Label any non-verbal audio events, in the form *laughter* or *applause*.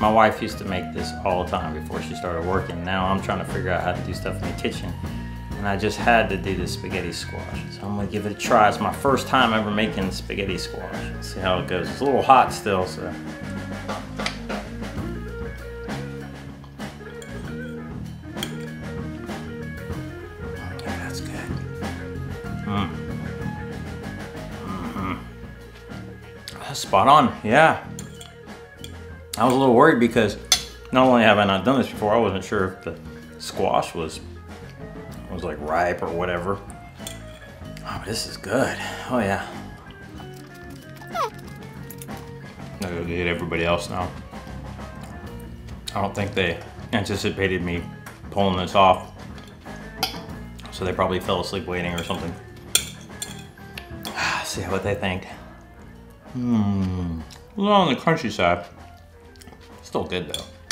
My wife used to make this all the time before she started working. Now I'm trying to figure out how to do stuff in the kitchen. And I just had to do the spaghetti squash. So I'm gonna give it a try. It's my first time ever making spaghetti squash. Let's see how it goes. It's a little hot still, so. Okay, that's good. Mm. hmm That's spot on, yeah. I was a little worried because not only have I not done this before, I wasn't sure if the squash was was like ripe or whatever. Oh, this is good. Oh yeah. I gotta get everybody else now. I don't think they anticipated me pulling this off. So they probably fell asleep waiting or something. *sighs* See what they think. Hmm. A little on the crunchy side still good, though.